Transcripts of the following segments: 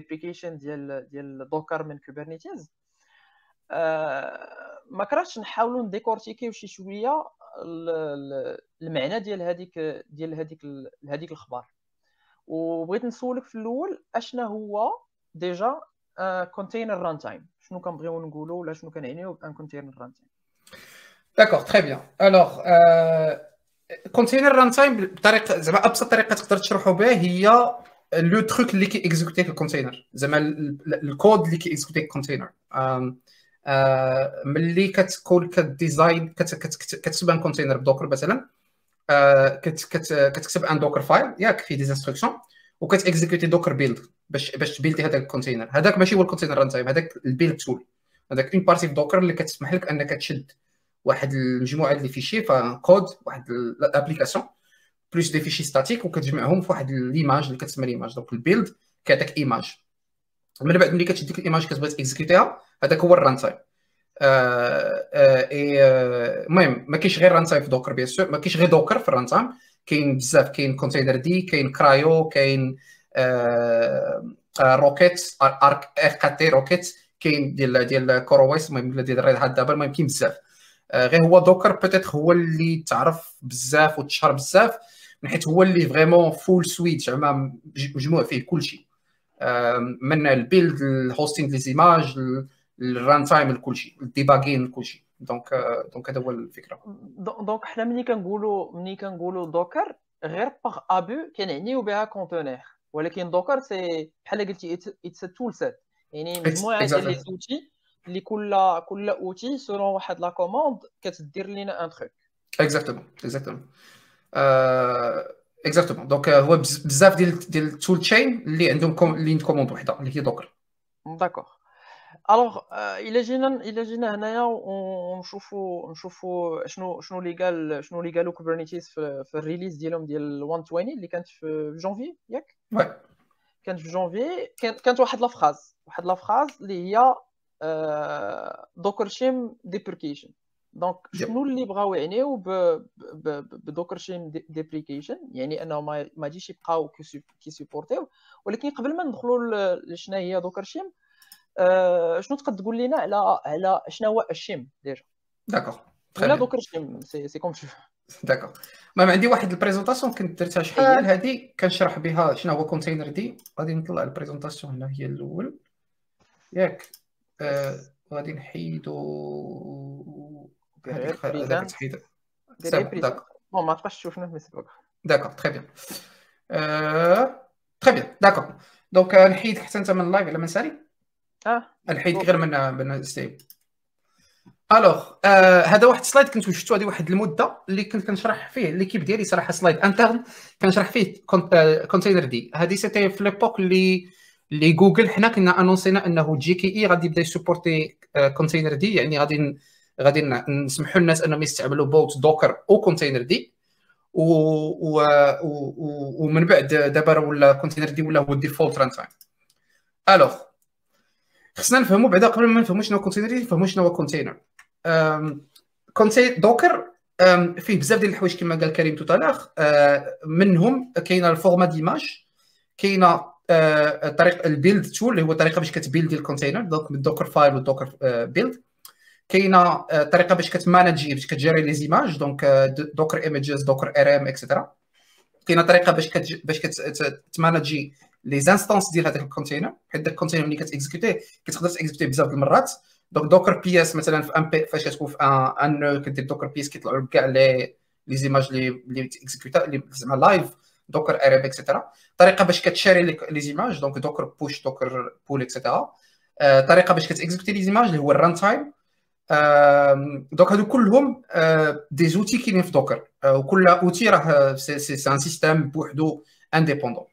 deprecation ديال ديال Docker من Kubernetes. ما كرهتش نحاولوا نdécortiquيو شي شوية المعنى ديال هذيك ديال هذيك هذيك الاخبار وبغيت نسولك في الأول أشنا هو déjà container runtime شنو كنبغيو نقولوا ولا شنو كنعنيو بأن كونتينر ران تايم داكوغ تري بيان الوغ كونتينر ران تايم بطريقة زعما أبسط طريقة تقدر تشرحوا بها هي le truc اللي كي exécuter في ال container زعما الكود اللي كي exécuter ال container ملي كتكون ك design كتكتب un container ب Docker مثلا كتكتب un Dockerfile ياك فيه des instructions وكت exécuter docker build باش باش ت builder هذاك ال container هذاك ماشي هو ال container runtime هذاك ال build tool هذاك une partie في Docker اللي كتسمح لك انك تشد واحد المجموعه ديال ال fichiers code واحد ال application بلوس دي فيشي ستاتيك وكتجمعهم في واحد ليماج اللي كتسمى ليماج دونك البيلد كيعطيك ايماج من بعد ملي كتشد ديك الايماج كتبغي تيكزيكوتيها هذاك هو الران تايم المهم ما كاينش غير ران تايم في دوكر بيان سور ما كاينش غير دوكر في الران تايم كاين بزاف كاين كونتينر دي كاين كرايو كاين روكيت ارك ار تي روكيت كاين ديال ديال كورويس المهم ديال ريد هات دابا المهم كاين بزاف غير هو Docker peut-être هو اللي تعرف بزاف وتشهر بزاف من حيث هو اللي vraiment full suite زعما مجموع فيه كلشي. من ال build ال hosting les images ال runtime لكلشي ال debugging لكلشي donc donc هذا هو الفكرة. donc حنا ملي كنقولوا ملي كنقولوا Docker غير par abus كنعنيو بها container ولكن Docker c'est بحال قلتي it's toolset يعني مجموعة ديال les outils اللي كل كل outil selon واحد la commande كتدير لينا ان تروك اكزاكتومون اكزاكتومون اكزاكتومون دونك هو بزاف ديال ديال ال toolchain اللي عندهم ligne commande وحده اللي هي دوكر داكوغ الوغ الا جينا الا جينا هنايا ونشوفوا نشوفوا شنو شنو اللي قال شنو اللي قالوا Kubernetes في, في ال release ديالهم ديال 120 اللي كانت في جونفي ياك؟ كانت في جونفي كانت واحد la phrase واحد la phrase اللي هي dockershim deprecation donc شنو اللي بغاو يعنيو ب dockershim deprecation يعني أنه ما ما يجيش يبقاو كي supporterيو ولكن قبل ما ندخلوا لشنا هي dockershim آه شنو تقدر تقول لنا على على شنو هو ال shim déjà؟ d'accord ولا دوكر شيم سي سي كوم تو داكوغ المهم عندي واحد présentation كنت درتها شحال هذه كنشرح بها شنو هو containerd. غادي نطلع ال présentation هنا هي الأول. ياك. آه غادي نحيدو هذاك تحيد d'accord bon ما تبقاش تشوفنا في المسبوق d'accord très bien très bien d'accord donc نحيد حتى انت من ال live على ما نسالي آه نحيد غير من من stream alors آه هذا واحد ال slide كنت وجدتو هذه واحد المدة اللي كنت كنشرح فيه l'équipe ديالي صراحة slide interne كنشرح فيه containerd هذه c'était في l'époque اللي اللي جوجل حنا كنا annoncéنا أنه GKE غادي يبدأ ي supporter containerd يعني غادي غادي نسمحوا للناس أنهم يستعملوا peut-être Docker أو containerd و, و, و, ومن بعد دابا ولا containerd ولا هو ال default runtime alors خصنا نفهموا بعدا قبل ما نفهموا شنو containerd نفهموا شنو هو container container Docker فيه بزاف ديال الحوايج كما قال كريم tout à l'heure منهم كاينة ال format d'image كاينة طريق ال build tool اللي هو طريقة باش كت builder ال container donc بال Dockerfile وال docker build كاينة طريقة باش كت manager باش كت gérer les images donc docker images docker rm extra كاينة طريقة باش كت باش كت manager les instances ديال هذاك ال container حيت داك ال container ملي كت exécuter كتقدر ت exécuter بزاف المرات. donc docker ps مثلا في ام بي فاش كتكون في en en كدير docker ps كيطلعوا كاع les les images اللي اللي ت exécutéا اللي زعما live docker rm extra طريقة باش كت sharer les images donc docker push docker pull extra طريقة باش كت exécuter les images اللي هو ال runtime donc هادو كلهم des outils كاينين في Docker وكل outil راه c'est un système بوحدو indépendant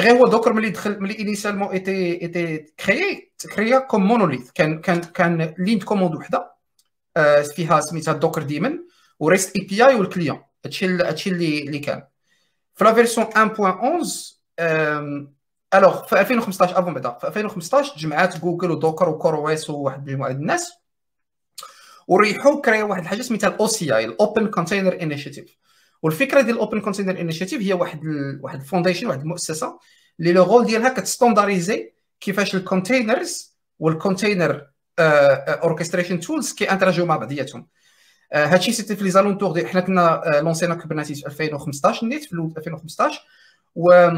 غير هو Docker ملي دخل ملي initialement était était créé créé comme monolithe كان كان كان ligne commande وحده فيها سميتها docker daemon و REST API وال client هادشي هادشي اللي اللي كان. في la version 1.11 alors في 2015 avant بعدا في 2015 جمعات Google و Docker و CoreOS وواحد مجموعه الناس وريحوا crééا واحد. الحاجة سميتها ال OCI ال Open Container Initiative والفكرة ديال ال Open Container Initiative هي واحد ال... واحد ال foundation واحد المؤسسة اللي le rôle ديالها كت standardiser كيفاش الكونتينرز والكونتينر اوركستريشن تولز كيانتراجيو مع بعضياتهم. هادشي c'était في les alentours de. حنا كنا lancéنا Kubernetes في 2015 نيت في 2015 و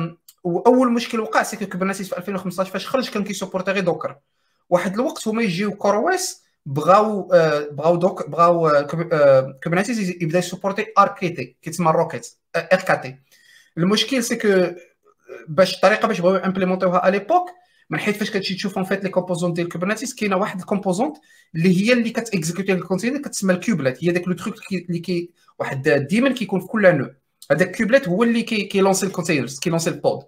واول مشكل وقع c'est Kubernetes في 2015 فاش خرج كان كي supporter غير Docker. واحد الوقت هما يجيو CoreOS بغاو بغاو donc بغاو Kubernetes يبدا يسوبورتي rkt كيتسمى Rocket rkt المشكل c'est que باش الطريقة باش بغاو امبليمونتيوها à l'époque من حيث فاش كتمشي تشوف en fait les composantes ديال Kubernetes كاينة واحد ال composante اللي هي اللي كتاكزيكوتي ال container كتسمى ال kubelet هي داك le truc اللي كي واحد ديما كيكون في كل nœud. هذاك ال kubelet هو اللي كي لونسي ال containers كي لونسي ال pod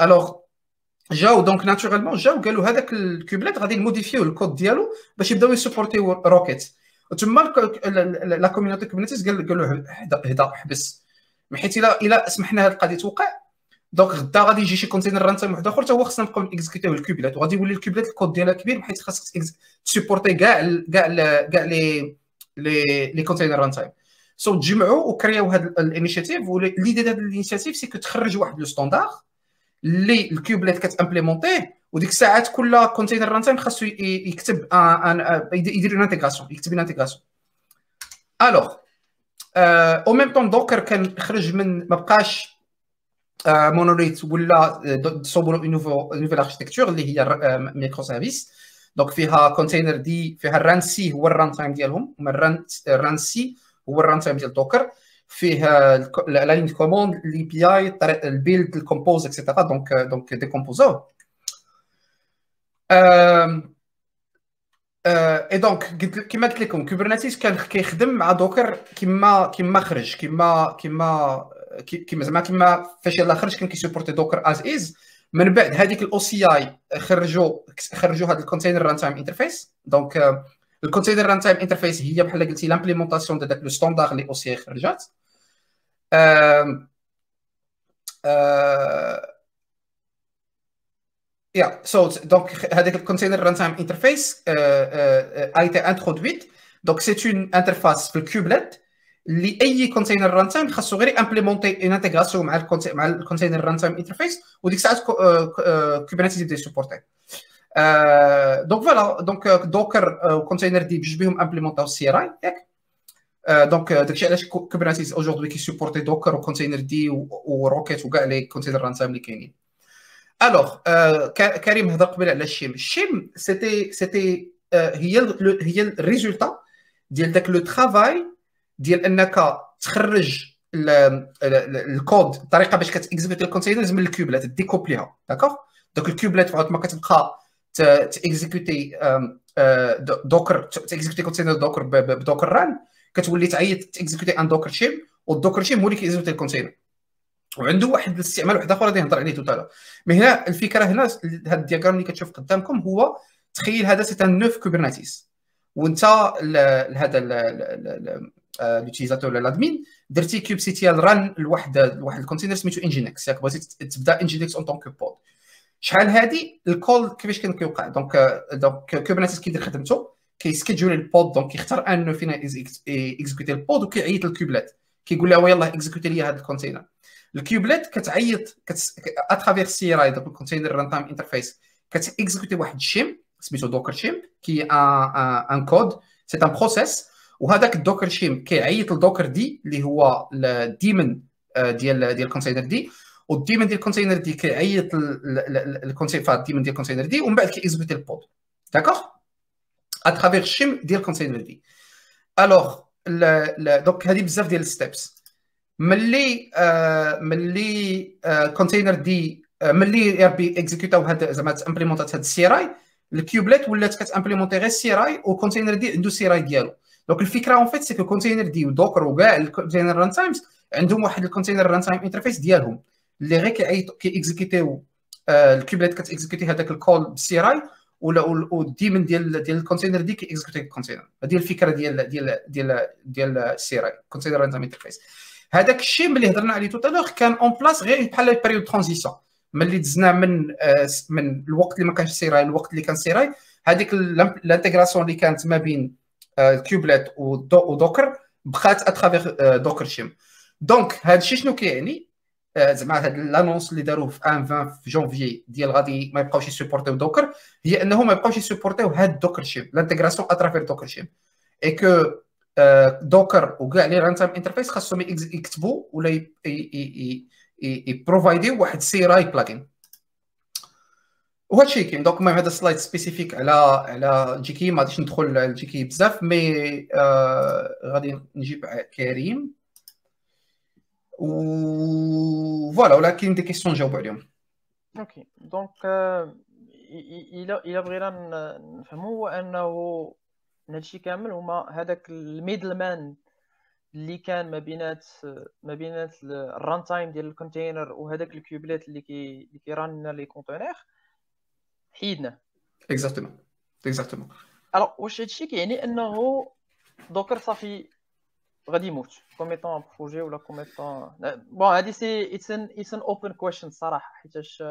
alors جاو donc naturellement جاو قالوا هذاك ال kubelet غادي نموديفيو الكود ديالو باش يبداو يسبورتيو Rocket. وتما la community communities قالوا هدا حبس. حيت الا إلا سمحنا هذه القضية توقع donc غدا غادي يجي شي container runtime واحد آخر حتى هو خصنا نبقاو اكزيكوتيو ال kubelet وغادي يولي ال kubelet ال code ديالها كبير بحيث خاصك تسيبورتي كاع كاع كاع لي لي les container runtime سو تجمعوا وكرياو هذا ال initiative و l'idée هذا ال initiative c'est que تخرج واحد le standard اللي ال kubelet كتامبليمونتيه وديك الساعات كل container runtime خاصو يكتب يدير une intégration يكتب une intégration alors au même temps Docker كان خرج من ما بقاش monolithe ولا صوبوا nouveau nouvelle architecture اللي هي microservices donc فيها containerd فيها ال runc هو ال runtime ديالهم ال runc هو ال runtime ديال Docker فيه la ligne commande l'API ال build ال compose et cetera donc donc ديكومبوزو et donc كيما قلت لكم Kubernetes كان كيخدم مع Docker كيما كيما خرج كيما كيما كيما زعما كيما فاش يلاه خرج كان كيسوبورتي Docker as as من بعد هذيك ال OCI خرجوا خرجوا هذا container runtime interface donc ال container runtime interface هي بحال قلتي l'implémentation ديال داك le standard اللي OCI خرجات يا سو donc هذاك ال container runtime interface été introduite. Donc c'est une interface في ال kubelet اللي any container runtime خاصو غير امبليمونتي une intégration مع ال container runtime interface وديك الساعات Kubernetes يبدا يسبورتي donc voilà donc Docker containerd بجوج بهم امبليمونتاو ال CRI ياك donc داكشي علاش Kubernetes aujourd'hui كيسبورتي Docker و containerd و Rocket وكاع les container runtime اللي كاينين alors كريم هضر قبل على ال shim ال shim c'était c'était هي هي ال résultat ديال داك le travail ديال انك تخرج الكود الطريقة باش كتاكزيكوتي ال containers من ال kubelet ديكوبليها d'accord donc ال kubelet ما كتبقى تاكزيكوتي Docker تاكزيكوتي container Docker ب docker run كتولي تعيط تاكزيكوتي un docker shim وال docker shim هو اللي كيكزيكوتي ال container وعنده واحد الاستعمال واحد آخر غادي نهضر عليه tout à l'heure. mais هنا الفكرة هنا هذا ال diagramme اللي كتشوف قدامكم هو تخيل هذا c'est un nœud Kubernetes وانت هذا l'utilisateur ولا l'admin درتي kubectl run لواحد لواحد ال container سميتو Nginx ياك بغيتي تبدأ Nginx en tant que pod شحال هادي ال call كيفاش كان كيوقع donc donc Kubernetes كيدير خدمته؟ كيسكيدجول ال pod donc كيختار أنه فين اكزيكوتي ال pod وكيعيط لل kubelet كيقول لها يلاه اكزيكوتي لي هذا ال container. ال kubelet كتعيط à travers CRI donc ال container runtime interface كتاكزيكوتي واحد ال shim سميتو docker shim كي un code c'est un process وهذاك ال docker shim كيعيط ل dockerd اللي هو ال daemon ديال ديال ال containerd وال daemon ديال ال containerd كيعيط ال container ال daemon ديال ال containerd ومن بعد كيزبط ال pod d'accord؟ à travers ال shim ديال ال containerd alors donc هذه بزاف ديال ال steps ملي ملي containerd ملي يا ربي اكزيكوتاو هاد زعما امبليمونتات هاد ال CRI ال kubelet ولات كتامبليمونتي غير ال CRI وال containerd عنده ال CRI ديالو donc الفكرة en fait c'est que containerd و Docker وكاع ال container runtimes عندهم واحد container runtime interface ديالهم اللي غير كيعيطوا كيكزيكيتيو ال kubelet كتإكزيكيتي هذاك ال call بال CRI ولا وال daemon ديال ديال ال containerd كيكزيكوتي ال container هذه الفكرة ديال ديال ديال ديال ال CRI container runtime interface هذاك الشيء اللي هضرنا عليه tout à l'heure كان en place غير بحال période transition ملي دزنا من من الوقت اللي ما كانش CRI الوقت اللي كان CRI هذيك ال intégration اللي كانت ما بين kubelet و Docker بقات à travers docker shim donc هذا الشيء شنو كيعني؟ زعما هاد l'annonce اللي داروه في 1 20 في جونفي ديال غادي ما يبقاوش يسوبورتيو Docker هي انه ما يبقاوش يسوبورتيو هاد docker shim l'intégration à travers docker shim et que Docker وكاع les runtime interface خاصهم يكتبوا ولا يبروفايديو واحد CRI plugin وهذا الشيء كاين. donc المهم هذا slide spécifique على على GKE ما غاديش ندخل على GKE بزاف mais آه غادي نجيب كريم. و voilà ولكن des questions نجاوب عليهم OK donc إلى إلى بغينا نفهموا هو انه هادشي كامل هما هذاك ال middle man اللي كان ما بينات ما بينات ال runtime ديال ال container وهذاك ال Kubelet اللي كي اللي كيران les containers حيدنا exactement exactement alors واش هادشي كيعني انه Docker صافي غادي يموت comme étant projet ولا comme étant bon هادي c'est it's an it's an open question الصراحه حيتاش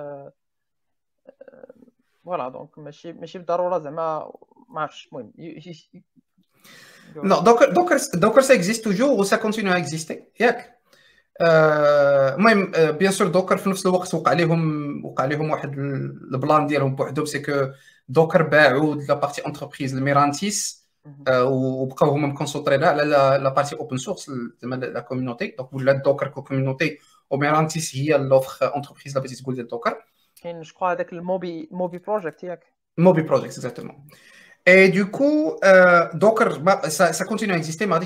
voilà donc ماشي ماشي بالضرورة زعما ما عرفتش المهم Non, Docker, Docker, Docker, ça existe toujours ou ça continue à exister? ياك المهم بيان سور دوكر في نفس الوقت وقع لهم وقع لهم واحد البلان ديالهم بوحدهم سي كو دوكر باعوا لا بارتي انتربريز لميرانتيس وبقاو هما مكونسونطرين على لا بارتي اوبن سورس زعما لا كوميونيتي دونك ولا دوكر كوميونيتي وميرانتيس هي لوفر انتربريز لا بغيتي تقول ديال دوكر كاين جو كخوا هذاك الموبي موبي بروجيكت ياك موبي بروجيكت اكزاكتومون Et du coup, euh, Docker, ça, ça, continue à exister, mais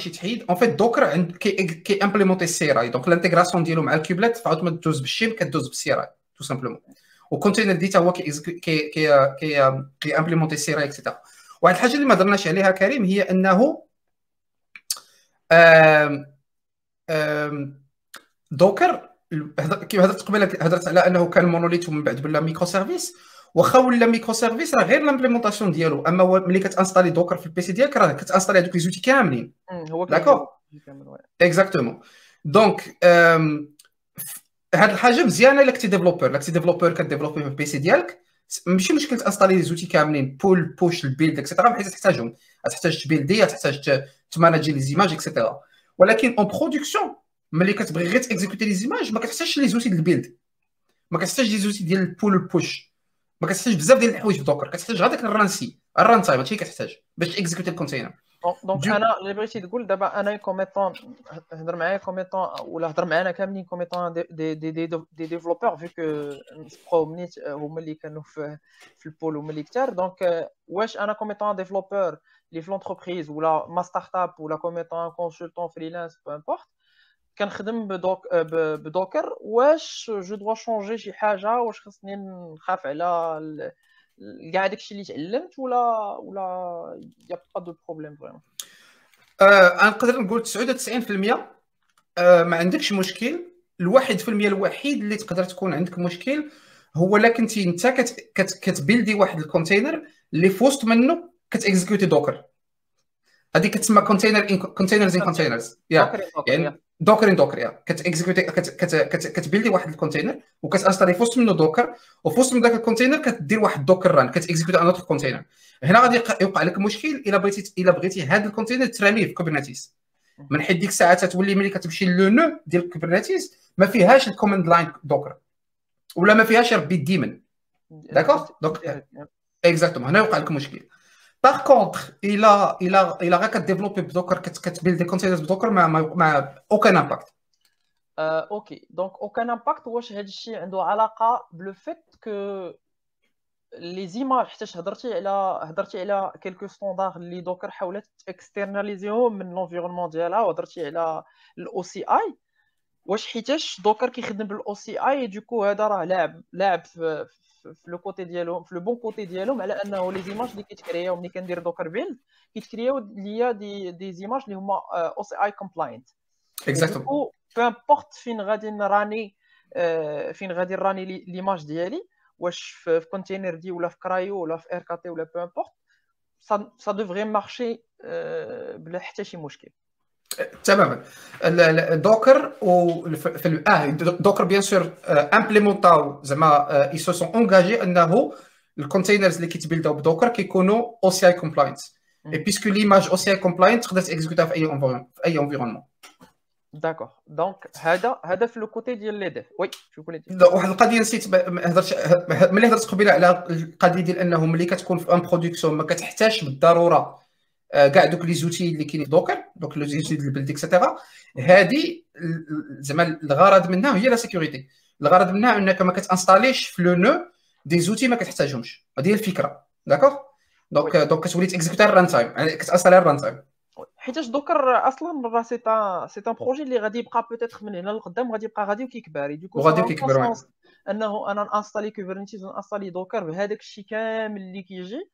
En fait, Docker qui, qui est implémenté CRI. Donc, l'intégration de le kubelet, fait que tu bshim, que tu CRI, tout simplement. Au container dit qui, qui, qui, qui, qui est implémenté CRI, etc. واحد الحاجة اللي ما درناش عليها كريم هي أنه Docker كيف هضرت قبيله هضرت على أنه كان monolithe ومن بعد ولا microservices واخا ولا microservices راه غير l'implémentation ديالو. أما هو ملي كتانستالي Docker في ال PC ديالك راه كتانستالي هذوك les outils كاملين. هو d'accord exactement donc هاد الحاجة مزيانة الا كنتي developer الا كنتي developer كديفلوبي في ال PC ديالك. ماشي مشكل تانستالي les outils كاملين pull push ال build et cetera بحيث تحتاجهم. تحتاج تبيلدي تحتاج تمانجي les images et cetera ولكن en production ملي كتبغي غير تإكزيكوتي les images ما كتحتاجش les outils ديال ال build ما كتحتاج les outils ديال ال pull push. ما كتحتاج بزاف ديال الحوايج في Docker كتحتاج غير داك الرانسي ال runtime هادشي كتحتاج باش تإكزيكوتي ال container. donc أنا اللي بغيتي تقول دابا أنا comme étant هضر معايا comme étant ولا هضر معانا كاملين comme étant des des des des, des développeurs في كو نسبقوا منيت هما اللي كانوا في في ال poll هما اللي كثار donc واش أنا comme étant développeur اللي في l'entreprise ولا ما startup ولا comme étant consultant freelance peu importe كنخدم بدوك ب Docker واش je dois changer شي حاجة واش خصني نخاف على كاع داكشي اللي تعلمت ولا ولا y a pas de problème vraiment أه نقدر نقول 99% أه ما عندكش مشكل. الواحد في المية الوحيد اللي تقدر تكون عندك مشكل هو لا كنتي أنت كت كت كتبيلدي واحد ال container اللي في وسط منه كتإكزيكوتي Docker. هذه كتسمى container containers in containers يعني Docker in Docker يا كتاكزيكوتي كتبيلدي واحد ال container وكتانستالي في وسط منه دوكر وفي وسط من ذاك الكونتينر كدير واحد docker run كتاكزيكوتي ان اوتر container هنا غادي يوقع لك مشكل إلا بغيتي إلا بغيتي هذا ال container تراميه في Kubernetes من حيت ديك الساعة تولي ملي كتمشي le nœud ديال Kubernetes ما فيهاش الكوماند لاين Docker ولا ما فيهاش ربي ال daemon d'accord donc exactement هنا يوقع لك مشكل. par contre إلى إلى إلى غير كديفلوبي ب Docker كتبيلدي containers ب Docker ما ما aucun impact OK donc aucun impact واش هذا الشيء عنده علاقة plutôt que les images حيت هضرتي على هضرتي على quelques standards اللي Docker حاولت اكسترناليزيهم من l'environnement ديالها وهضرتي على ال OCI واش حيتاش Docker كيخدم ب ال OCI du coup هذا راه لاعب لاعب في في le côté ديالهم في le bon côté ديالهم على انه les images اللي كيتكرياو ملي كندير docker build كيتكرياو ليا des des images اللي هما OCI compliant exactement peu importe فين غادي نراني فين غادي نراني l'image ديالي واش في containerd ولا في CRI-O ولا في rkt ولا peu importe ça devrait marcher بلا حتى شي مشكل تماما. Docker في آه Docker bien sûr امبليمونتاو زعما اي سو سون انجاجي انه ال containers اللي كيتبيلداو ب Docker كيكونوا أو سي اي كومبلاينت اي بيسكو ليماج أو سي اي كومبلاينت تقدر تاكزيكوتها في أي في أي environnement d'accord donc هذا هذا في le côté ديال les devs وي شو كنت واحد القضية نسيت هضرت ملي هضرت قبيلة على القضية ديال أنه ملي كتكون في en production ما كتحتاجش بالضرورة آه، كاع دوك les outils اللي كاينين Docker دوك les outils ديال ال build et cetera هذه زعما الغرض منها هي la sécurité الغرض منها أنك ما كتإنستاليش في le nœud des outils ما كتحتاجهمش. هذه هي الفكرة. d'accord donc donc كتولي تيكزيكوتي ال runtime يعني كتإنستالي ال runtime حيتاش Docker أصلا راه c'est un c'est un projet اللي غادي يبقى peut-être من هنا للقدام غادي يبقى غادي وكيكبر. du coup وغادي وكيكبر أنه أنا نإنستالي Kubernetes ونإنستالي Docker بهذاك الشيء كامل اللي كيجي.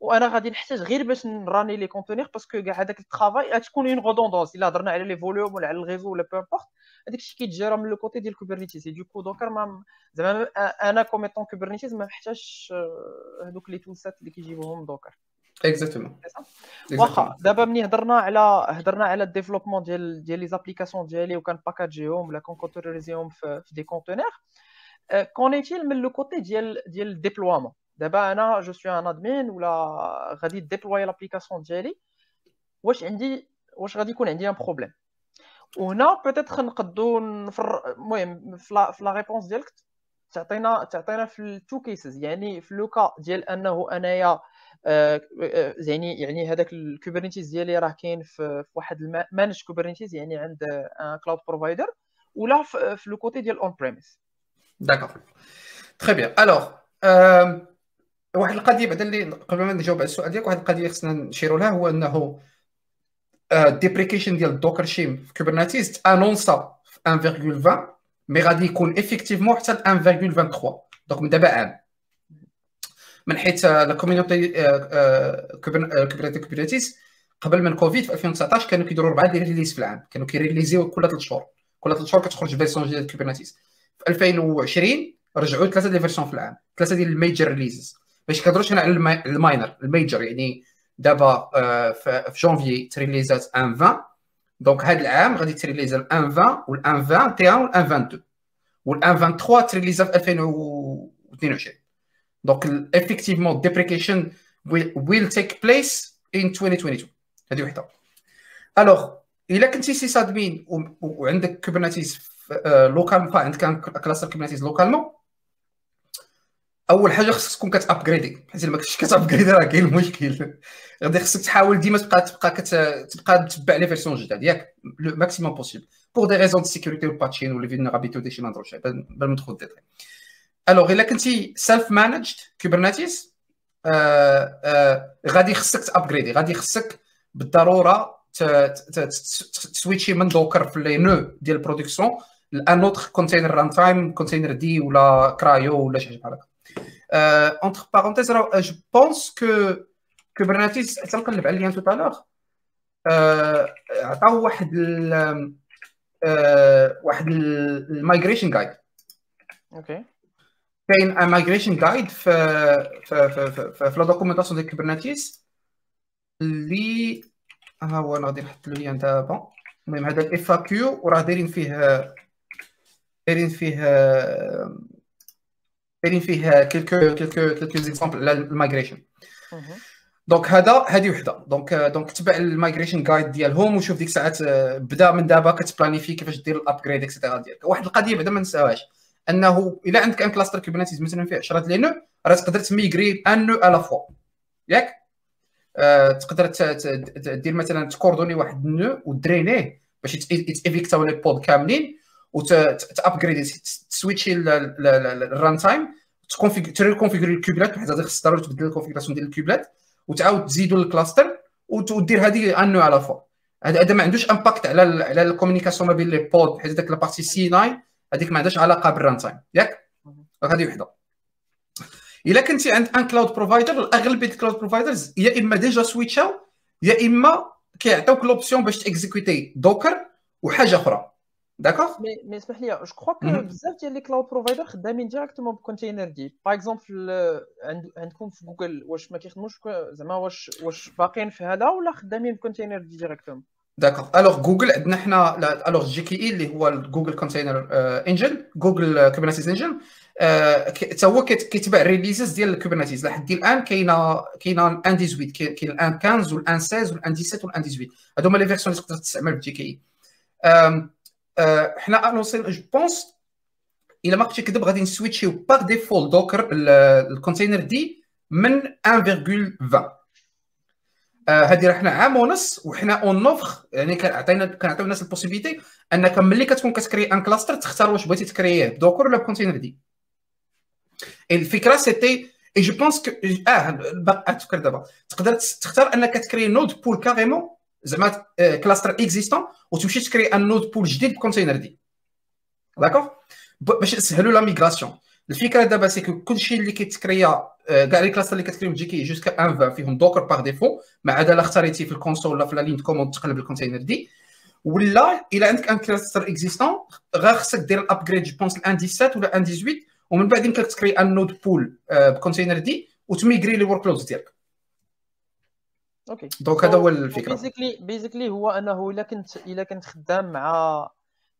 وأنا غادي نحتاج غير باش نراني les conteneurs parce que كاع هذاك ال travail غتكون en redondance إلا هضرنا على les volumes ولا على ال réseau ولا peu importe هذاك الشيء كيتجرى من le côté ديال Kubernetes du coup Docker ما زعما أنا comme étant Kubernetes ما محتاجش هذوك les toolsets اللي كيجيبوهم Docker exactement واخا دابا ملي هضرنا على هضرنا على ال développement ديال ديال les applications ديالي وكان باكاجيهم ولا كونكونتوريزيهم في, في des containers كونيتيل من لو كوتي ديال ديال الديبلوامون دابا أنا جو سوي ان ادمين ولا غادي ديبلوي لابليكاسيون ديالي واش عندي واش غادي يكون عندي ان بروبليم. وهنا بوتيتر نقدو المهم في لا ريبونس ديالك تعطينا تعطينا في التو كيسز يعني في لوكا ديال أنه أنايا آه، آه، يعني يعني هذاك الكوبرنيتيز ديالي راه كاين في واحد مانج كوبرنيتيز يعني عند cloud provider ولا في le côté ديال on-premise d'accord très bien alors واحد القضية بعدا اللي قبل ما نجاوب على السؤال ديالك واحد القضية خصنا نشيروا لها هو أنه ال deprecation آه، ديال dockershim في Kubernetes annoncé في 1.20 mais غادي يكون effectivement حتى 1.23 donc من دابا عام. من حيث la community Kubernetes Kubernetes قبل من كوفيد في 2019 كانوا كيديروا اربعه ديال releases في العام. كانوا كيريليزيو كل ثلاث شهور كل ثلاث شهور كتخرج version جديدة Kubernetes في 2020 رجعوا ثلاثة ديال version في العام. ثلاثة ديال ال major releases باش كنهضروش على ال minor ال major يعني دابا في جونفي تريليزات 1.20 donc هذا العام غادي تريليز ال 1.20 وال 1.21 وال 1.22 وال 1.23 تريليزا في 2022 donc deprecation will, will take place in 2022 هذه وحده. alors إلا كنتي sysadmin وعندك Kubernetes local عندك cluster Kubernetes localement اول حاجة خصك تكون كتابجريدي حيت الا ما كنتش كتابجريدي راه كاين المشكل غادي خصك تحاول ديما تبقى تبقى تبقى تتبع les versions جداد ياك le maximum possible pour des raisons de sécurité وال patching ولا vulnerability ودي شي ما نهضروش بل ما ندخل ديتاي alors الا كنتي self-managed Kubernetes غادي خصك تابجريدي غادي خصك بالضروره تسويتشي من Docker في les nœuds ديال la production لأن autre container runtime containerd ولا CRI-O ولا شي حاجة بحال هكا entre parenthèses je pense que Kubernetes حتى نقلب على ال lien tout à l'heure عطاو واحد ال واحد ال migration guide okay كاين un migration guide في في في في, في la documentation ديال Kubernetes اللي ها هو أنا غادي نحط له lien دابا المهم هذا ال FAQ وراه دايرين فيه دايرين فيه دايرين فيه quelques quelques quelques exemples على ال migration donc هذا هذه وحده donc donc تبع ال migration guide ديالهم وشوف ديك الساعات بدا من دابا كتبلانيفي كيفاش دير ال upgrade et cetera ديالك واحد القضية بعدا ما نساوهاش انه الا عندك un cluster Kubernetes مثلا فيه 10 les nœuds راه تقدر تميغري un nœud à la fois ياك آه تقدر دير مثلا تكوردوني واحد ال nœud ودرينيه باش يتيفيكتاو les pods كاملين وتابجريدي تسويتشي ال runtime تريكونفيغوري ال kubelet بحيث غادي خصك ضروري تبدل la configuration ديال ال kubelet وتعاود تزيدو ال cluster ودير هذه un nœud à la fois هذا ما عندوش impact على على la communication ما بين les pods حيت داك la partie CNI هذيك ما عندهاش علاقة بال runtime ياك هذه وحدة. إلا كنتي عند un cloud provider الاغلبيه ال cloud providers يا إما déjà سويتشاو يا إما كيعطيوك l'option باش تاكزيكوتي Docker وحاجه أخرى. d'accord مي مي اسمح لي je crois que بزاف ديال les cloud providers خدامين directement ب containerd par exemple عندكم في جوجل واش ما كيخدموش زعما واش واش باقيين في هذا ولا خدامين ب containerd directement d'accord alors Google عندنا حنا alors GKE اللي هو Google Container Engine Google Kubernetes Engine حتى هو كيتبع ال releases ديال ال Kubernetes لحد الان كاينة كاينة الان 18 كاين الان 15 والان 16 والان 17 والان 18 هادو هما les versions اللي تقدر تستعمل في GKE حنا annoncé je pense الا ما كنتش كذب غادي نسويتشيو par défaut Docker ل containerd من 1.20 هذه راه حنا عام ونص وحنا on offre يعني كنعطينا كنعطيو الناس la possibilité انك ملي كتكون كتكري un cluster تختار واش بغيتي تكرييه ب Docker ولا ب containerd الفكرة c'était et je pense que آه باقي تفكر دابا تقدر تختار انك تكري node pool carrément زعما cluster existant وتمشي تكري un node pool جديد ب containerd d'accord باش نسهلوا la migration الفكرة دابا c'est que كلشي اللي كيتكريا كاع les clusters اللي كتكريهم GKE jusqu'à 1 فيهم Docker par défaut ما عدا لا اختاريتي في la console ولا في la ligne commande تقلب ل containerd ولا إلا عندك un cluster existant غير خصك دير ال upgrade je pense ل 1.17 ولا 1.18 ومن بعد يمكن تكري un node pool ب containerd وتميغري les workloads ديالك. okay. donc هذا هو الفكرة. basically basically هو أنه إلا كنت إلا كنت خدام مع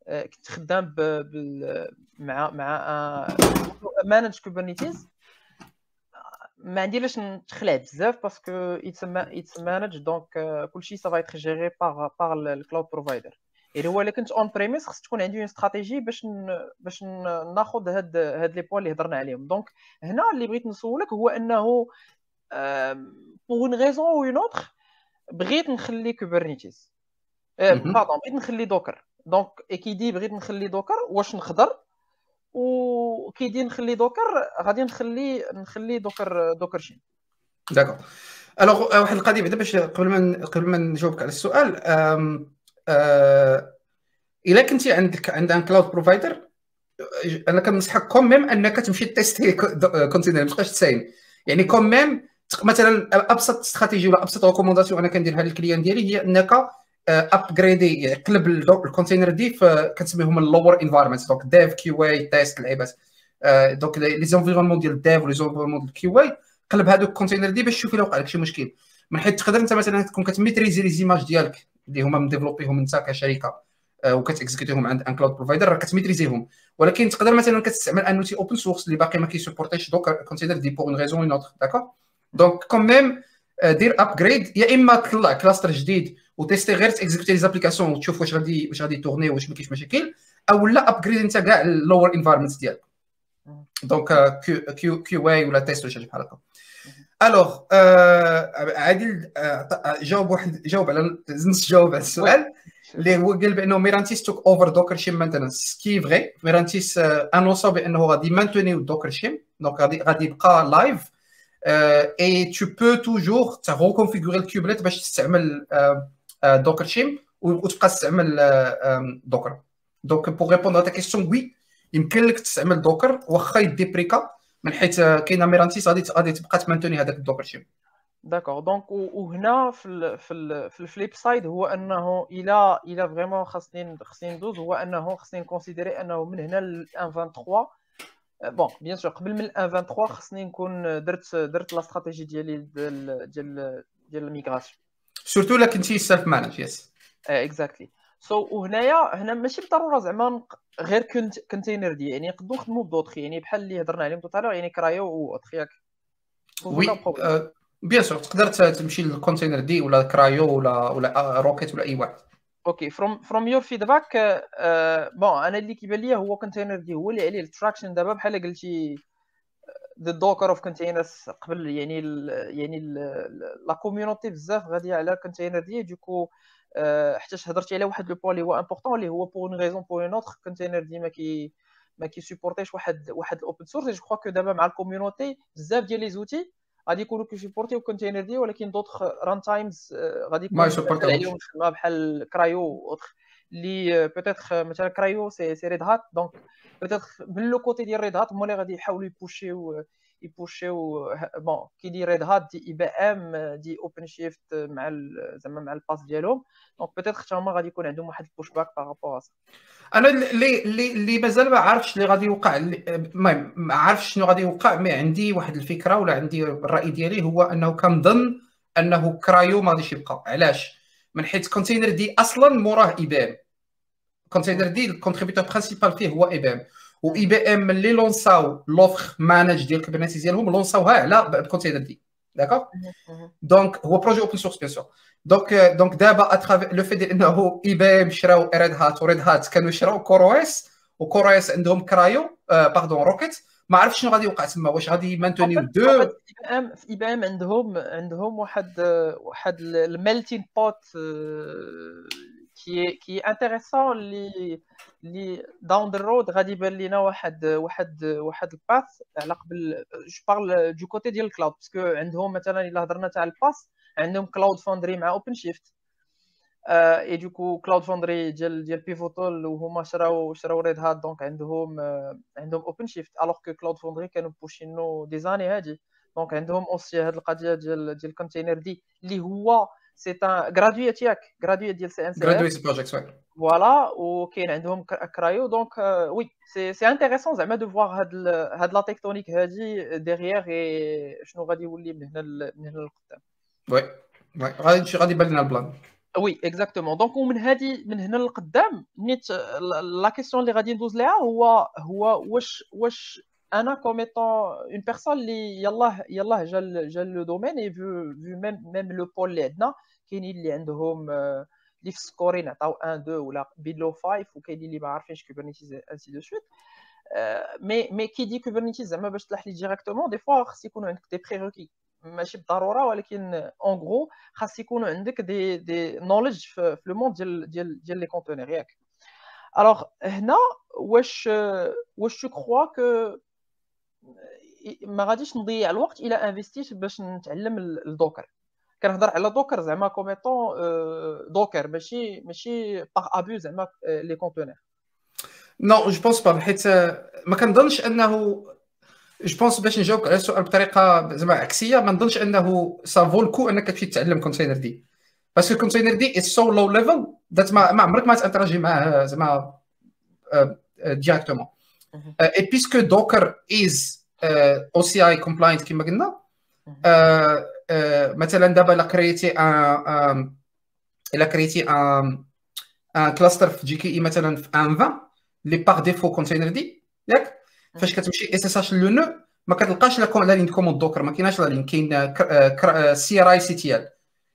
كنت خدام مع مع managed Kubernetes ما عندي لاش نتخلع بزاف parce que يتسمى it's managed donc كلشي ça va être géré par par ال cloud provider يعني هو إلا كنت on-premise خص تكون عندي une stratégie باش باش ناخذ هاد هاد les points اللي هضرنا عليهم. donc هنا اللي بغيت نسولك هو أنه pour une raison ou une autre بغيت نخلي Kubernetes pardon بغيت نخلي Docker donc containerd بغيت نخلي Docker واش نقدر et quand نخلي Docker غادي نخلي نخلي Docker Docker شين d'accord alors واحد القضية بعدا باش قبل ما قبل ما نجاوبك على السؤال إلا كنتي عندك عند un cloud provider أنا كنصحك quand même أنك تمشي تيستي containerd ما تبقاش تساين يعني quand même مثلا أبسط استراتيجي ولا أبسط recommandation أنا كنديرها ل les clients ديالي هي إنك ابجريدي يقلب ل containerd كنسميهم ال lower environments donc dev QA test لعيبات donc les environnements ديال dev و les environnements ديال QA قلب هذوك ل containerd باش تشوف إلا وقع لك شي مشكل. من حيث تقدر أنت مثلا تكون كتميتريزي les images ديالك اللي هما مديفلوبيهم أنت كشركة وكتكزيكوتيهم عند un cloud provider راه كتميتريزيهم ولكن تقدر مثلا كتستعمل un outil open source اللي باقي ما كيسبورتيش donc containerd pour une raison ou une autre d'accord donc quand même دير upgrade يا اما تطلع cluster جديد وتيستي غير تيكزيكوتي les applications وتشوف واش غادي واش غادي تورني واش ما كاينش مشاكل أو لا upgrade انت كاع اللور environment ديالك donc Q QA ولا test ولا شي بحال هكا alors عادل جاوب واحد جاوب على نص جاوب على السؤال اللي هو قال بانه Mirantis took over Docker shim maintenance qui est vrai Mirantis انونسا بانه غادي مانتونيو Docker shim donc غادي غادي يبقى live et tu peux toujours reconfigurer ال kubelet باش تستعمل Docker shim وتبقى تستعمل Docker donc pour répondre ta question oui يمكن لك تستعمل Docker واخا يديبريكا من حيث كاينة Mirantis غادي غادي تبقى تمانتوني هذاك ال Docker shim d'accord donc وهنا في ال في ال في ال flip side هو أنه إلى إلى vraiment خاصني خاصني ندوز هو أنه خاصني نكونسيديري أنه من هنا ل 1.23 bon bien sûr قبل من 1.23 خاصني نكون درت درت la stratégie ديالي ديال ديال ديال ال migration. surtout الا كنتي self managed yes exactly so وهنايا هنا ماشي بالضرورة زعما غير كنت containerd يعني نقدروا نخدموا بدوطخ يعني بحال اللي هضرنا عليهم tout à l'heure يعني CRI-O و autres ياك. oui bien sûr تقدر تمشي لل containerd ولا CRI-O ولا ولا Rocket ولا أي واحد. OK from from your feedback bon أنا اللي كيبان لي هو containerd هو اللي عليه ال traction دابا بحال قلتي the Docker of containers قبل يعني ال يعني la community بزاف غادية على containerd du coup حتى هضرتي على واحد le point اللي هو important اللي هو pour une raison pour une autre containerd ما كي ما كيسيبورتيش واحد واحد ال open source je crois دابا مع ال community بزاف ديال les outils غادي يكونوا كيسيبورتيو containerd ولكن d'autres runtimes غادي يكون عليهم الخدمه بحال CRI-O autres اللي peut-être مثلا CRI-O c'est c'est Red Hat donc peut-être من le côté ديال Red Hat هما اللي غادي يحاولوا يبوشيو يبوشيو bon qui dit Red Hat dit IBM dit OpenShift مع زعما مع ال PaaS ديالهم donc peut-être حتى هما غادي يكون عندهم واحد ال pushback par rapport أنا اللي اللي اللي مازال ما عارفش اللي غادي يوقع. المهم ما عارفش شنو غادي يوقع mais عندي واحد الفكرة ولا عندي الراي ديالي هو أنه كنظن أنه CRI-O ما غاديش يبقى. علاش؟ من حيث containerd أصلا موراه IBM containerd ال contributeur principal فيه هو اي بي ام و اي بي ام ملي لونساو l'offre managed ديال Kubernetes ديالهم لونساوها على ال containerd d'accord donc هو projet open source bien sûr donc donc دابا à travers le fait ديال انه IBM شراو Red Hat و Red Hat كانوا شراو CoreOS و CoreOS عندهم CRI-O pardon Rocket ما عرفتش شنو غادي يوقع تما واش غادي مانتونيو deux في IBM عندهم عندهم واحد واحد ال melting pot qui qui est intéressant اللي اللي down the road غادي يبان لينا واحد واحد واحد ال path على قبل je parle du côté ديال ال cloud parce que عندهم مثلا إلا هضرنا تاع ال PaaS عندهم Cloud Foundry مع OpenShift et du coup Cloud Foundry ديال ديال Pivotal وهما شراو شراو Red Hat donc عندهم عندهم OpenShift alors que Cloud Foundry كانوا بوشينو des années هادي. donc عندهم aussi هاد القضية ديال ديال ال containerd اللي هو CN graduate ياك graduate ديال CNC graduate project voilà وكاين عندهم CRI-O donc oui c'est c'est intéressant زعما de voir هاد هاد la tectonique هادي derrière شنو غادي يولي من هنا من هنا للقدام oui oui غادي غادي يبان لنا ال plan oui exactement donc ومن هذه من هنا للقدام نيت la question اللي غادي ندوز ليها هو هو واش واش أنا comme étant une personne اللي يلاه يلاه جا جا le domaine et vu vu même même le poll اللي عندنا كاينين اللي عندهم اللي في scoring عطاو 1 2 ولا below 5 وكاينين اللي ما عارفينش Kubernetes ainsi de suite mais mais qui dit Kubernetes زعما باش تلاح لي directement des fois خص يكونوا عندك des prérequis ماشي بالضروره ولكن en gros خاص يكونوا عندك des des knowledge في le monde ديال ديال ديال les conteneurs ياك alors هنا واش واش tu crois que ما غاديش نضيع الوقت إلى انفستيت باش نتعلم ال Docker. كنهضر على Docker زعما comme étant Docker ماشي ماشي باغ ابو زعما les conteneurs non je pense pas حيت ما كنظنش أنه je pense باش نجاوبك على السؤال بطريقة زعما عكسية ما نظنش أنه ça vaut le coup أنك تمشي تتعلم containerd parce que ال containerd it's so low level that ما عمرك ما تانتراجي معاه زعما directement et puisque Docker is OCI compliant كما قلنا. مثلا دابا الا كريتي un الا كريتي un cluster في GKE مثلا في un 20 اللي par défaut containerd ياك؟ فاش كتمشي SSH le nœud ما كتلقاش la ligne commande Docker ما كايناش la ligne كاين سي ار اي سي تي ال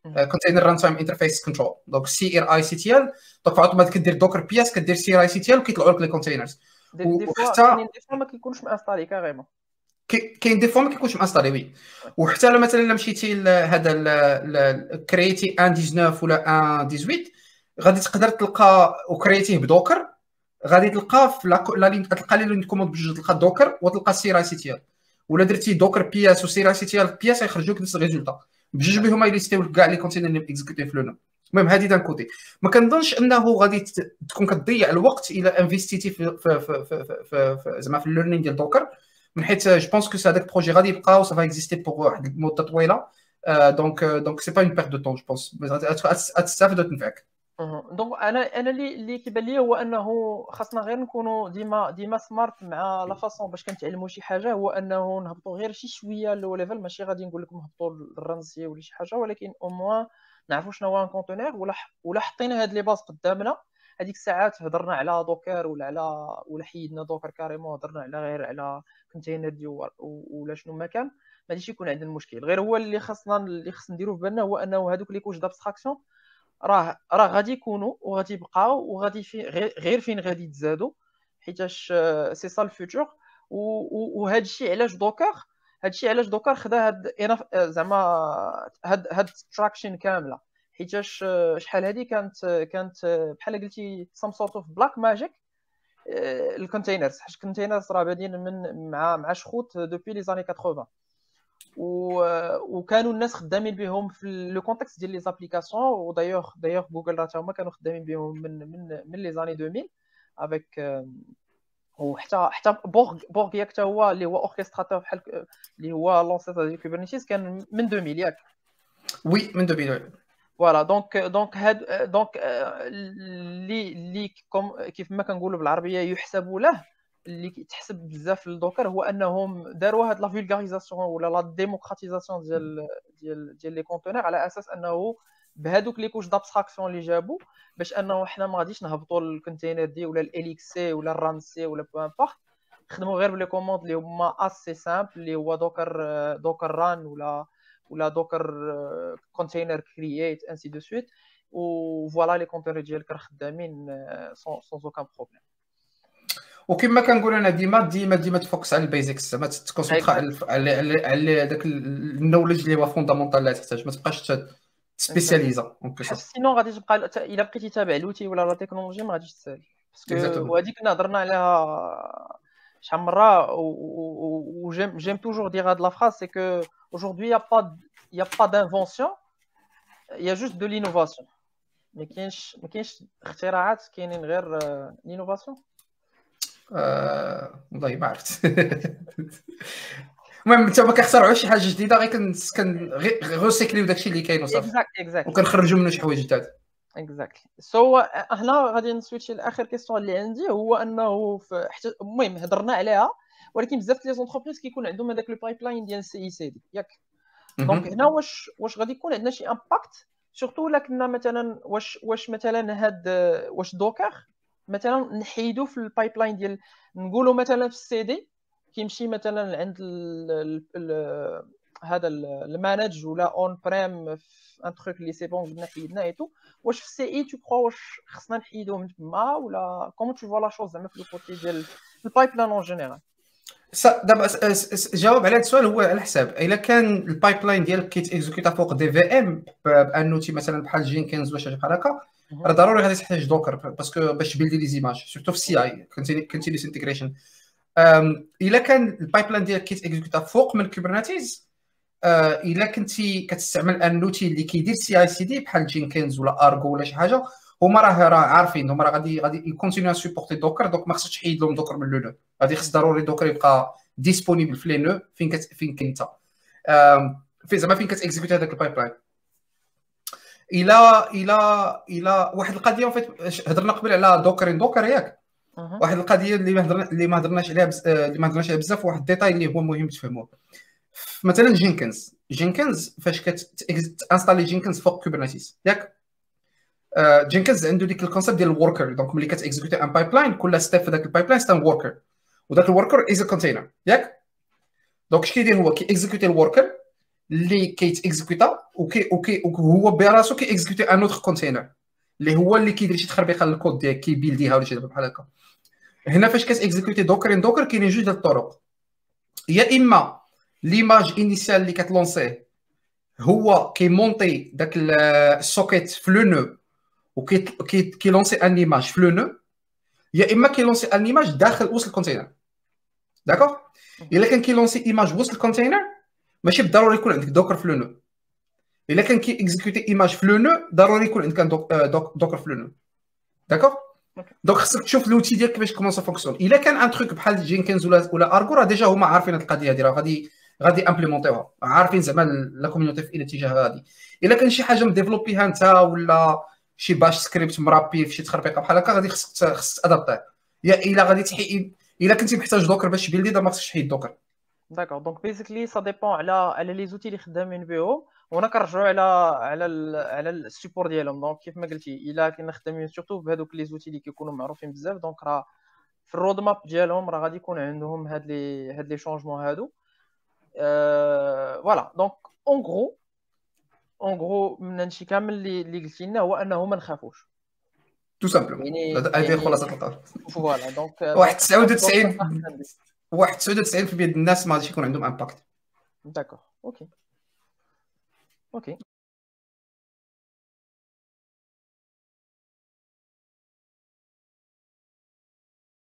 كونتينر ران تايم انترفيس كنترول دونك سي ار اي سي تي ال دونك اوتوماتيك كدير docker ps كدير سي ار اي سي تي ال وكيطلعوا لك les containers وحتى des fois ما كيكونش مانستالي carrément كاين des fois ما كيكونش مانستالي oui. وحتى مثلا الا مشيتي لهذا كريتي un 19 ولا un 18 غادي تقدر تلقى وكريتيه ب Docker غادي تلقى في la ligne تلقى les lignes commandes بجوج تلقى دوكر وتلقى سي راي سي تي ال ولا درتي دوكر بي اس وسي راي سي تي ال بي اس يخرجوك نفس ال résultat. بجوج بهم ي lister يو كاع les containers اللي exécutés في le nœud المهم هذه d'un côté ما كنظنش أنه غادي تكون كتضيع الوقت إلى investi تي في في في في, في, زعما في ال learning ديال Docker من حيت je pense que هذاك ال projet غادي يبقى و ça va exister pour واحد المده طويله donc donc c'est pas une perte de temps je pense غتستافد وتنفعك donc أنا أنا اللي اللي كيبان لي هو انه خاصنا غير نكونوا ديما ديما smart مع la façon باش كنتعلموا شي حاجة هو انه نهبطوا غير شي شوية le level ماشي غادي نقول لكم هبطوا ل runc ولا شي حاجة ولكن au moins نعرفوا شنو هو un container ولا ولا حطينا هاد les bases قدامنا هذيك الساعات هضرنا على Docker ولا على ولا حيدنا Docker carrément هضرنا على غير على containerd ولا شنو ما كان ما غاديش يكون عندنا المشكل غير هو اللي خاصنا اللي خص نديرو في بالنا هو أنه هذوك les couches d'abstraction راه راه غادي يكونوا وغادي يبقاو وغادي في غير فين غادي يتزادوا حيتاش c'est ça ال futur وهذا الشيء علاش Docker هذا الشيء علاش Docker خدا هاد زعما هاد هاد traction كاملة. حيتاش شحال هادي كانت كانت بحال قلتي some sort of black magic ال containers حيت ال containers راه بادين من مع مع شخوط depuis les années 80 وكانوا الناس خدامين بهم في le contexte ديال les applications و d'ailleurs d'ailleurs Google راه هما كانوا خدامين بهم من من من les années 2000 avec وحتى حتى Borg Borg ياك حتى هو اللي هو orchestrateur بحال اللي هو l'ancêtre ديال Kubernetes كان من 2000 ياك. oui من 2000 voilà donc donc هاد donc اللي اللي كيف ما كنقولوا بالعربية يحسب له اللي كيتحسب بزاف لل Docker هو أنهم داروا هاد la vulgarisation ولا la démocratisation ديال ديال ديال les conteneurs على أساس أنه بهذوك les couches d'abstraction اللي جابوا باش أنه حنا ما غاديش نهبطوا ال containerd ولا ال LXC ولا ال runc ولا peu importe نخدموا غير ب les commandes اللي هما assez simples اللي هو docker docker run ولا ولا docker container create ainsi de suite و voilà les containers ديالك راه خدامين sans aucun problème وكما كنقول أنا ديما ديما ديما ت focus على ال basics ما ت concentrer على على هذاك ال knowledge اللي هو fondamental اللي تحتاج ما تبقاش spécialisé sinon غادي تبقى الا بقيتي تابع l'outil ولا la technologie ما غاديش تسالي parce que وهذيك كنا هضرنا عليها شحال من مره و j'aime j'aime toujours دير هاد la phrase c'est que aujourd'hui il y a pas il y a pas d'invention. Il y a juste de l'innovation. ما كاينش ما كاينش اختراعات كاينين غير l'innovation والله ما عرفت. المهم انت ما كنخترعوش شي حاجة جديدة غير كن غير داكشي اللي كاين وصافي. وكنخرجوا منه شي حوايج جداد. exactly so هنا غادي ن switch ي لاخر question اللي عندي هو أنه المهم هضرنا عليها. ولكن بزاف les entreprises كيكون عندهم هذاك le pipeline ديال ال CI CD ياك. donc هنا واش واش غادي يكون عندنا شي impact surtout الا كنا مثلا واش واش مثلا هاد واش Docker مثلا نحيدو في ال pipeline ديال نقولوا مثلا في السي دي كيمشي مثلا عند ال ال هذا المانج ولا اون بريم ان تروك اللي سي بون بدنا حيدنا ايتو واش في السي إي تو كخوا واش خصنا نحيدوه من تما ولا كومون تو فوا لا شوز زعما في الكوتي ديال البايب لاين اون جينيرال دابا جاوب على هذا السؤال هو على حساب. إلا كان البايب لاين ديالك كيت اكزيكوتا فوق دي في ام بأن اوتي مثلا بحال جينكينز ولا شي بحال هكا راه ضروري غادي تحتاج دوكر باسكو باش تبيلدي لي زيماج سورتو في سي اي كونتينيوس انتجريشن إلا كان ال pipeline ديالك كيت exécuter فوق من Kubernetes إلا كنتي كتستعمل un outil اللي كيدير CI CD بحال Jenkins ولا Argo ولا شي حاجة هما راه راه عارفين هما راه غادي غادي ي continuer supporter Docker donc ما خصكش تحيد لهم Docker من لو غادي خص ضروري Docker يبقى disponible في les nœuds فين كت فين كنت في زعما فين كت exécuter هذاك ال pipeline إلى إلى إلى واحد القضية فيت هضرنا قبل على Docker in Docker ياك. واحد القضية اللي ما هضرنا اللي ما هضرناش عليها بز... اللي ما هضرناش عليها بزاف واحد ال détail اللي هو مهم تفهموه. مثلا Jenkins Jenkins فاش كت installer Jenkins فوق Kubernetes ياك؟ Jenkins عنده ديك ال concept ديال ال worker. donc ملي كت exécuter un pipeline كل step في ذاك ال pipeline c'est un worker وداك ال worker is container ياك؟ donc اش كيدير هو؟ كي exécuter ال worker اللي كيت exécuter وكي وكي هو براسو كي exécuter un autre container اللي هو اللي كيدير شي تخربيقة للكود ديالك كي build يها ولا شي بحال هكا. هنا فاش كت exécuter Docker in Docker كاينين جوج ديال الطرق. يا إما l'image initiale اللي كت lancer ه هو كي monter داك ال socket في le nœud وكي كي lancer une image في le nœud يا اما كي lancer une image داخل وسط ال container d'accord الا كان كي lancer image وسط ال container ماشي بالضروري يكون عندك Docker في le nœud الا كان كي exécuter image في le nœud ضروري يكون عندك Doc Doc Docker في le nœud d'accord donc خصك تشوف l'outil ديالك كيفاش comment ça fonctionne الا كان un truc بحال Jenkins ولا ولا Argo راه déjà هما عارفين هاد القضية هادي راه غادي غادي implémenter يوها عارفين زعما la community في الاتجاه هادي الا كان شي حاجة م développer يها انت ولا شي bash script مرابي في شي تخربيقة بحال هكا غادي خصك خصك ت adapter يه يا إلا غادي تحيد إلا كنتي محتاج Docker باش ت build ي ما خصكش تحيد Docker. D'accord donc basically ça dépend على على les outils اللي خدامين بهم وهنا كنرجعوا على على على ال support ديالهم. donc كيف ما قلتي إلا كنا خدامين surtout بهذوك les outils اللي كيكونوا معروفين بزاف. donc راه في ال roadmap ديالهم راه غادي يكون عندهم هاد لي هاد les changements هادو. Voilà donc en gros en gros من هادشي كامل اللي اللي قلتي لنا هو أنه ما نخافوش. Tout simplement يعني هذه يعني خلاصة القول Voilà. donc واحد 99 واحد 99% ديال الناس ما غاديش يكون عندهم impact d'accord okay okay